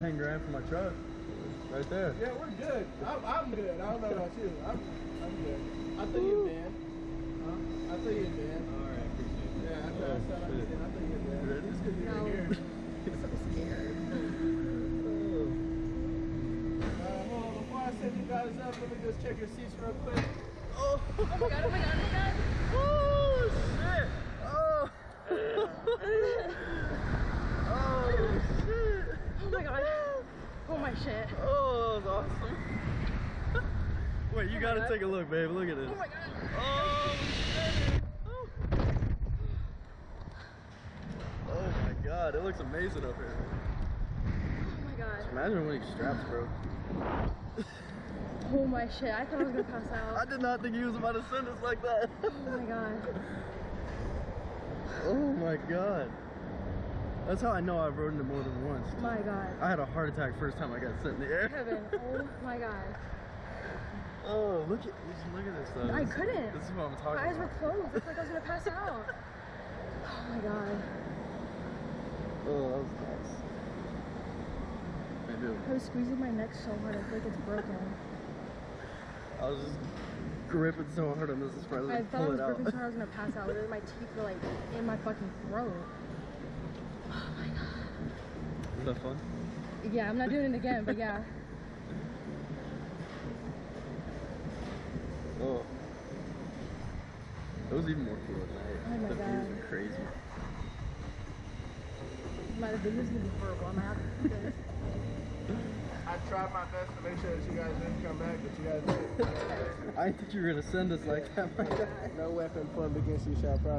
10 grand for my truck. Right there. Yeah, we're good. I'm, I'm good. I don't know about you. I'm, I'm good. I'll throw you a band. Huh? I'll throw you a band. All right, appreciate it. Yeah, after I Oh, start shit. I'll throw you a band. Ready? Just because you're No. here. so scared. Uh, hold on, before I set you guys up, let me just check your seats real quick. Oh my god, oh my god, oh my god. Oh, shit. Oh. oh, shit. Oh my god. Oh my shit. Oh, that was awesome. Wait, you Oh gotta take a look, babe. Look at this. Oh my god. Oh. Oh. Oh my god, it looks amazing up here. Oh my god. Imagine when these straps broke. Oh my shit. I thought I was gonna pass out. I did not think he was about to send us like that. Oh my god. oh my god. That's how I know I've rode it more than once. My god. I had a heart attack first time I got set in the air. Kevin, oh my god. Oh, look at look at this though. I This- couldn't. This is what I'm talking My eyes were closed. It's like I was gonna pass out. Oh my god. Oh, that was nuts. Maybe I was squeezing my neck so hard I feel like it's broken. I was just gripping so hard on this as far as I I thought I was gripping so hard I was gonna pass out. Literally my teeth were like in my fucking throat. Oh my god. Is that fun? Yeah, I'm not doing it again, but yeah. Oh. It was even more cool at night. Oh my the God. views are crazy. My video's gonna be horrible. I'm gonna have to do this. I tried my best to make sure that you guys didn't come back, but you guys did. I didn't think you were gonna send us like that. No weapon formed against you shall prosper.